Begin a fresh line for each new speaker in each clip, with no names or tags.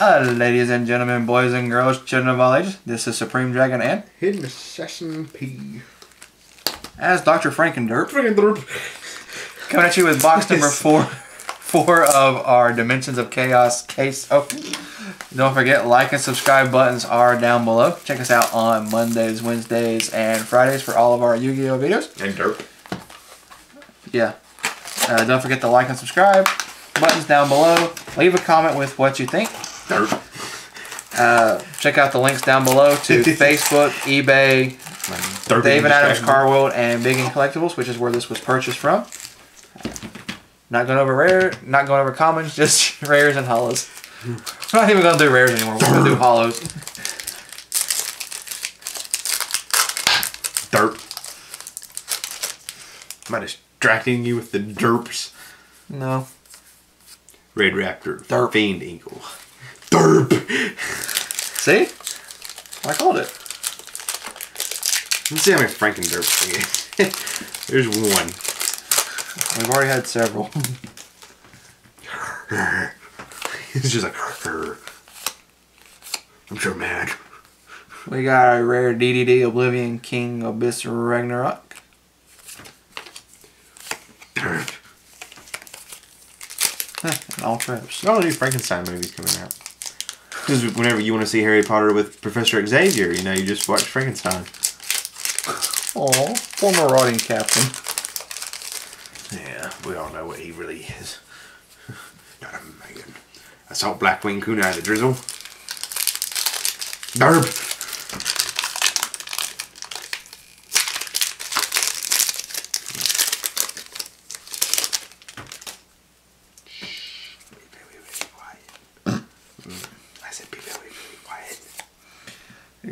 Uh, ladies and gentlemen, boys and girls, children of all ages, this is Supreme Dragon and
Hidden Assassin P.
as Dr. Frankenderp
Freaking derp.
coming at you with box number four, four of our Dimensions of Chaos case opening. Don't forget, like and subscribe buttons are down below. Check us out on Mondays, Wednesdays, and Fridays for all of our Yu-Gi-Oh videos.
And derp.
Yeah. Uh, don't forget to like and subscribe. Buttons down below. Leave a comment with what you think.
Derp.
Uh, check out the links down below to Facebook, eBay,
Derp.
Dave and Adam's Card World, and Big N Collectibles, which is where this was purchased from. Not going over rare, not going over commons, just rares and hollows. We're not even going to do rares anymore. We're going to do hollows.
Derp. Am I distracting you with the derps?
No.
Raidraptor.
Derp.
Fiend Eagle. Derp.
See? I called it.
Let's see how many Franken derps we get. There's one.
We've already had several.
It's just like. I'm so mad.
We got a rare DDD Oblivion King Abyss Ragnarok.
Derp.
And all traps.
All the new Frankenstein movies coming out. Because whenever you want to see Harry Potter with Professor Xavier, you know, you just watch Frankenstein.
Aw, former rotting captain.
Yeah, we all know what he really is. Not a man. I saw Blackwing Kunai the drizzle. Derp.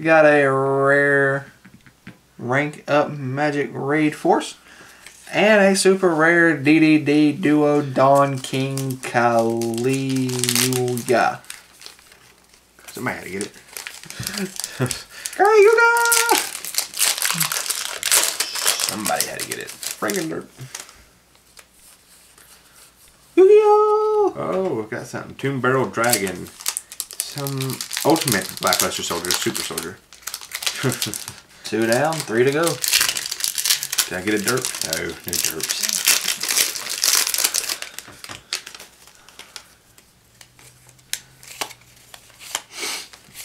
Got a rare rank up magic raid force. And a super rare DDD Duo Dawn King Kaliyuga.
Somebody had to get it.
Kaliyuga!
Somebody had to get it. Frankendirt.
Yu-Gi-Oh!
Oh, we've got something. Tomb Barrel Dragon. Some ultimate Blackluster Soldier, Super Soldier.
Two down, three to go.
Did I get a derp? No, no derps.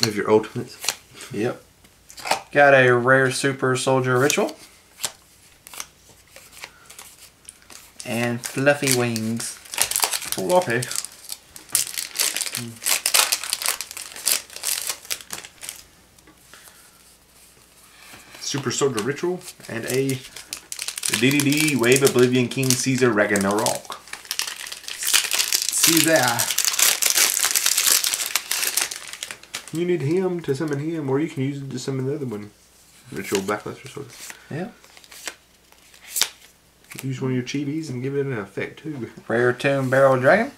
Of your ultimates.
Yep. Got a rare super soldier ritual. And fluffy wings.
Floppy. Hmm. Super Soldier Ritual and a DDD Wave Oblivion King Caesar Ragnarok. Caesar. You need him to summon him, or you can use it to summon the other one. Ritual Blackluster Sword.
Yep.
Use one of your chibis and give it an effect too.
Rare tomb barrel dragon.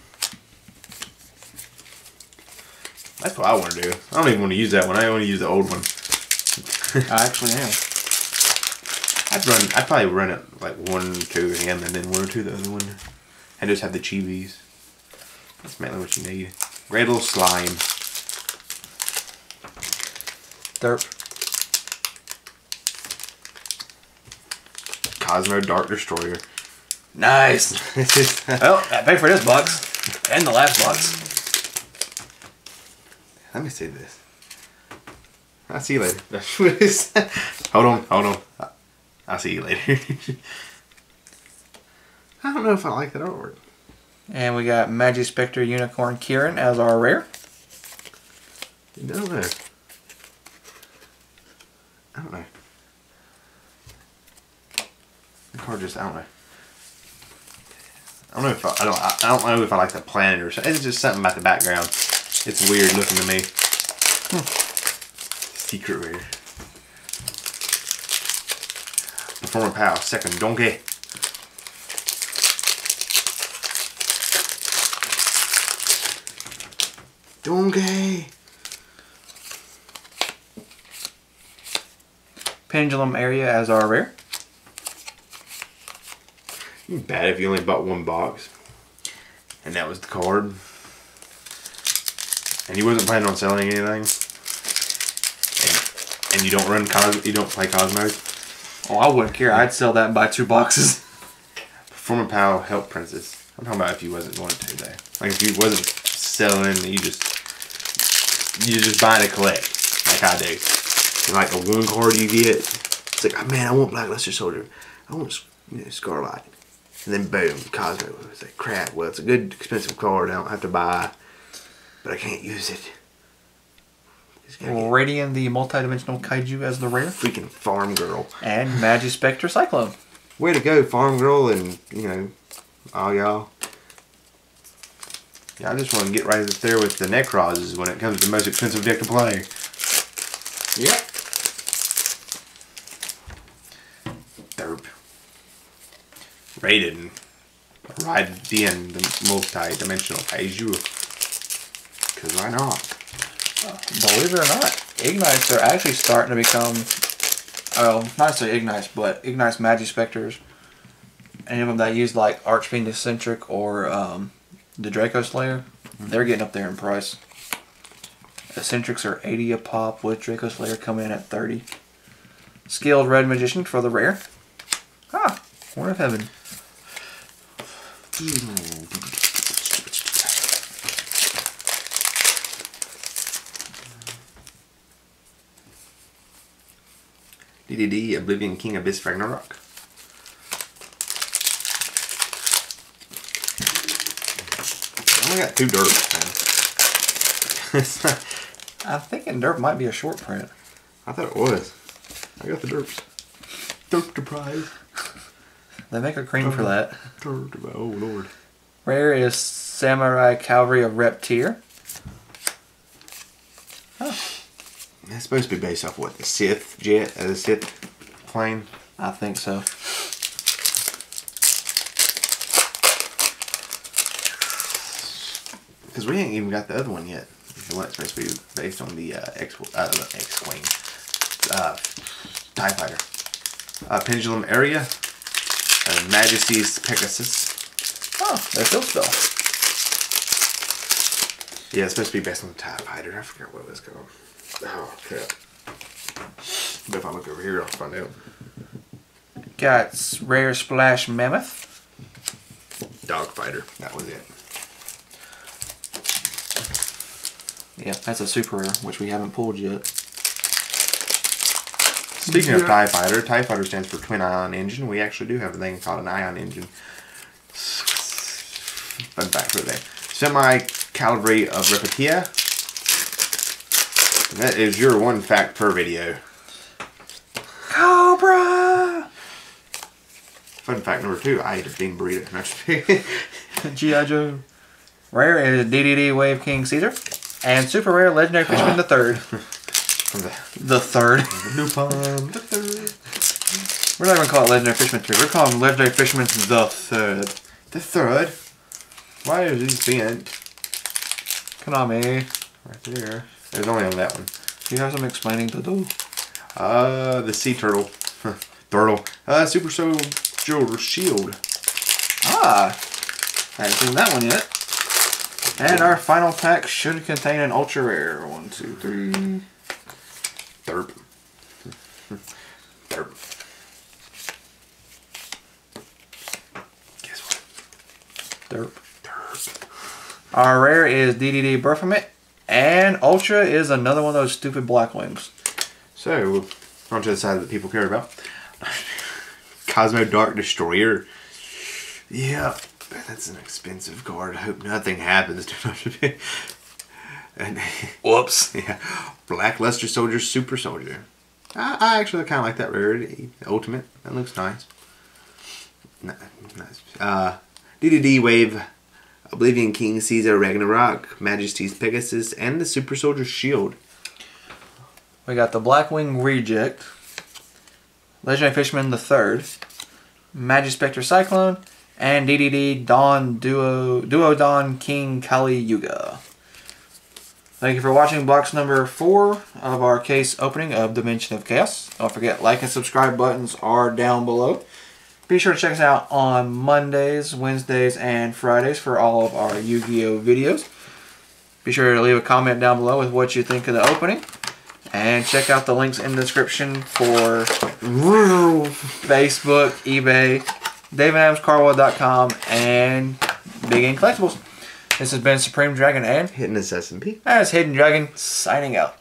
That's what I want to do. I don't even want to use that one. I want to use the old one.
I actually am.
I'd run. I'd probably run it like one, two him, and then one or two the other one, and just have the chibis. That's mainly what you need. Great little slime.
Derp.
Cosmo Dark Destroyer.
Nice. well, I paid for this box. And the last box.
Let me see this. I'll see you later. hold on, hold on. I'll see you later. I don't know if I like that artwork.
And we got Majespecter Unicorn Kirin as our rare.
I don't know. I don't know. The card just I don't know. I don't know if I, I don't I, I don't know if I like the planet or something. It's just something about the background. It's weird looking to me. Secret rare. Performer Pow, second donkey. Donkey.
Pendulum Area as our rare.
Bad if you only bought one box. And that was the card. and he wasn't planning on selling anything, and, you don't run cos, you don't play Cosmos,
Oh, I wouldn't care. I'd sell that and buy two boxes.
A Pal help Princess. I'm talking about if you wasn't going to though. Like if you wasn't selling, you just you just buy to collect, like I do. And like a one card you get, it's like, man, I want Black Luster Soldier. I want you know, Scarlight. And then boom, Cosmo. It's like crap. Well, it's a good expensive card. I don't have to buy, but I can't use it. Just
Radian the multidimensional kaiju as the rare.
freaking Farm Girl.
And Majespecter Cyclone.
Way to go, Farm Girl, and you know, all y'all. Yeah, I just want to get right up there with the Nekrozes when it comes to most expensive deck to play.
Yep.
Derp. Raiden. Raiden, the multi-dimensional kaiju. Cause why not?
Believe it or not, Igknights are actually starting to become, well, not necessarily Igknights, but Igknights Majespecters. Any of them that use like Archfiend Eccentric or um, the Dracoslayer, they're getting up there in price. Eccentrics are 80 a pop, with Dracoslayer coming in at 30. Skilled Red Magician for the rare. Ah, Horn of Heaven.
DDD, Oblivion King Abyss Ragnarok. I only got two derps, man.
I'm thinking Derp might be a short print.
I thought it was. I got the derps. Derp to prize.
They make a cream for that.
Derp to- Oh, Lord.
Rare is Samurai Cavalry of Reptier.
That's supposed to be based off what? The Sith jet? Uh, the Sith plane?
I think so.
Because we ain't even got the other one yet. The one that's supposed to be based on the uh, X, uh, X wing, Uh, TIE Fighter. Uh, Pendulum Area. Uh, Majesty's Pegasus.
Oh, they still spell.
Yeah, it's supposed to be based on the TIE Fighter. I forgot what it was called. Oh, crap. But if I look over here, I'll find out.
Got Rare Splash Mammoth.
Dog Fighter. That was it.
Yeah, that's a super rare, which we haven't pulled yet.
Speaking of TIE Fighter, TIE Fighter stands for Twin Ion Engine. We actually do have a thing called an ion engine. Fun fact for the day. Semi Cavalry of Reptier. And that is your one fact per video.
Cobra!
Fun fact number two, I ate a bean burrito. No, just kidding.
G.I. Joe. Rare is DDD Wave King Caesar. And super rare Legendary Fishman the third.
From the
The third.
Lupin the third.
We're not even calling it Legendary Fishman 3. We're calling Legendary Fishman the third.
The third. Why is he bent?
Konami,
Right there. There's only on that one.
do you have some explaining to do?
Uh, the sea turtle. turtle. Uh, Super Soldier Shield.
Ah! I Haven't seen that one yet. And our final pack should contain an ultra rare. One, two, three.
Derp. Derp. Guess what?
Derp.
Derp.
Our rare is DDD Baphomet. And ultra is another one of those stupid black wings.
So, we're on to the side that people care about. Cosmo Dark Destroyer. Yeah, that's an expensive card. I hope nothing happens to it. and
Whoops.
yeah, Black Luster Soldier Super Soldier. I, I actually kind of like that rarity. Ultimate. That looks nice. Ni- Nice. Uh, DDD Wave, Oblivion King Caesar Ragnarok, Majesty's Pegasus, and the Super Soldier Shield.
We got the Blackwing Reject, Legendary Fisherman the Third, Specter Cyclone, and DDD Dawn Duo Duodon King Kali Yuga. Thank you for watching box number four of our case opening of Dimension of Chaos. Don't forget, like and subscribe buttons are down below. Be sure to check us out on Mondays, Wednesdays, and Fridays for all of our Yu-Gi-Oh videos. Be sure to leave a comment down below with what you think of the opening. And check out the links in the description for Facebook, eBay, DavidAdamsCarWell.com, and Big Game Collectibles. This has been Supreme Dragon and
Hidden this SMP.
as Hidden Dragon signing out.